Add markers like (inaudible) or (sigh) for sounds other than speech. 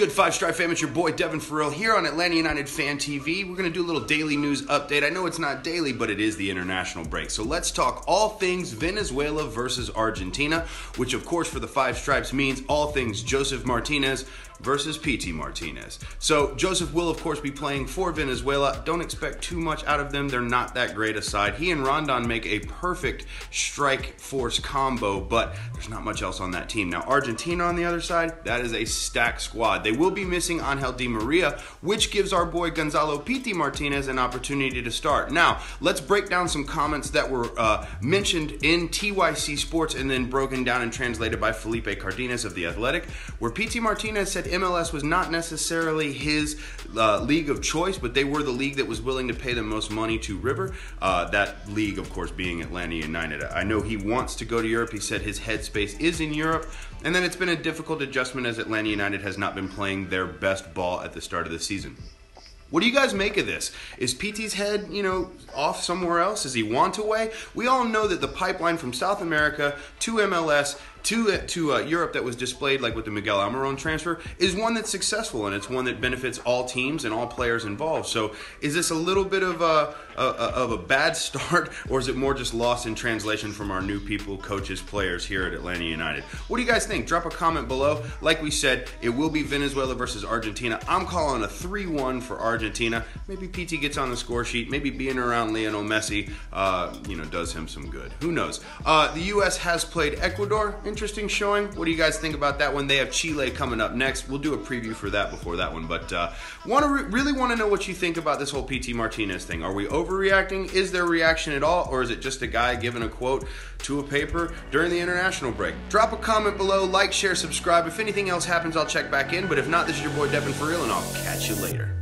good, Five Stripe fam? It's your boy Devon Farrell here on Atlanta United Fan TV. We're going to do a little daily news update. I know it's not daily, but it is the international break. So let's talk all things Venezuela versus Argentina, which, of course, for the Five Stripes means all things Josef Martinez versus Pity Martinez. So Josef will, of course, be playing for Venezuela. Don't expect too much out of them. They're not that great aside. He and Rondon make a perfect strike force combo, but there's not much else on that team. Now, Argentina on the other side, that is a stacked squad. They will be missing Angel Di Maria, which gives our boy Gonzalo Pity Martinez an opportunity to start. Now, let's break down some comments that were uh, mentioned in TyC Sports and then broken down and translated by Felipe Cardenas of The Athletic, where Pity Martinez said MLS was not necessarily his uh, league of choice, but they were the league that was willing to pay the most money to River. Uh, that league, of course, being Atlanta United. I know he wants to go to Europe. He said his headspace is in Europe. And then it's been a difficult adjustment as Atlanta United has not been playing their best ball at the start of the season. What do you guys make of this? Is Pity's head, you know, off somewhere else? Is he want away? We all know that the pipeline from South America to MLS to to uh, Europe that was displayed like with the Miguel Almiron transfer is one that's successful and it's one that benefits all teams and all players involved. So is this a little bit of a, a, of a bad (laughs) start or is it more just lost in translation from our new people, coaches, players here at Atlanta United? What do you guys think? Drop a comment below. Like we said, it will be Venezuela versus Argentina. I'm calling a 3-1 for Argentina. Maybe Pity gets on the score sheet. Maybe being around Lionel Messi, uh, you know, does him some good. Who knows? Uh, the U.S. has played Ecuador interesting showing. What do you guys think about that one? They have Chile coming up next. We'll do a preview for that before that one. But uh, want to re- really want to know what you think about this whole Pity Martinez thing. Are we overreacting? Is there reaction at all, or is it just a guy giving a quote to a paper during the international break? Drop a comment below, like, share, subscribe. If anything else happens, I'll check back in. But if not, this is your boy Devon for real, and I'll catch you later.